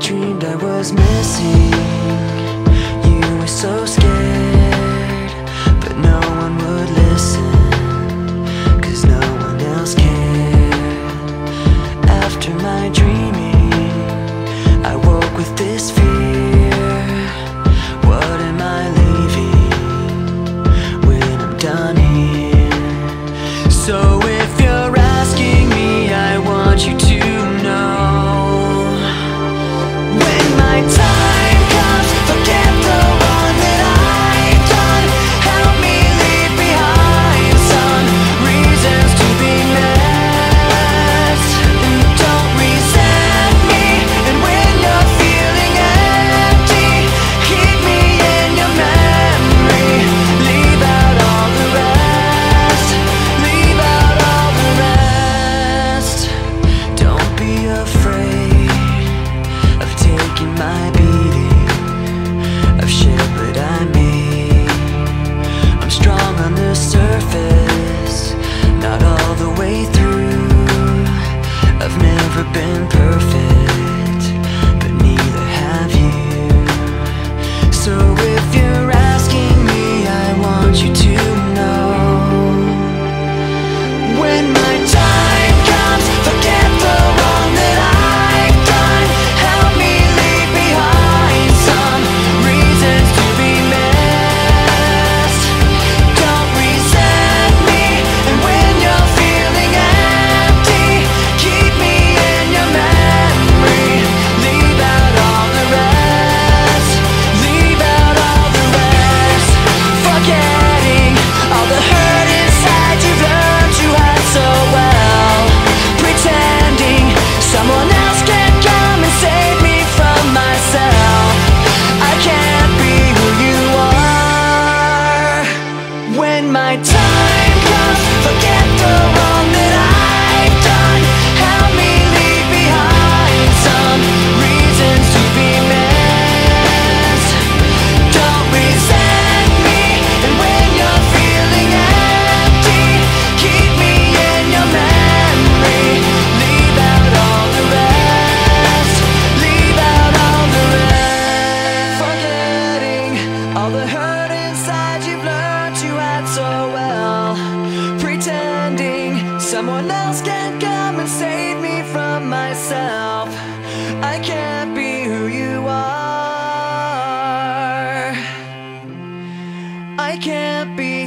dreamed I was missing. You were so scared But no one would listen Cause no one else cared. After my dreaming I woke with this fear. my beating I made. I'm strong on the surface, not all the way through. I've never been. one else can come and save me from myself. I can't be who you are. I can't be